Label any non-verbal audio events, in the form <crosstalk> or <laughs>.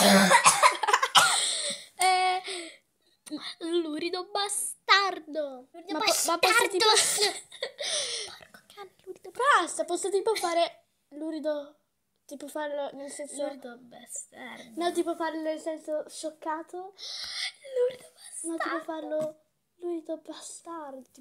<laughs> Eh, lurido bastardo. Lurido ma, bastardo. Ma posso tipo... <laughs> Porco cane, lurido Basta, posso tipo fare lurido... Tipo farlo nel senso... Lurido bastardo. No, tipo farlo nel senso scioccato. Lurido bastardo. No, tipo farlo lurido bastardo.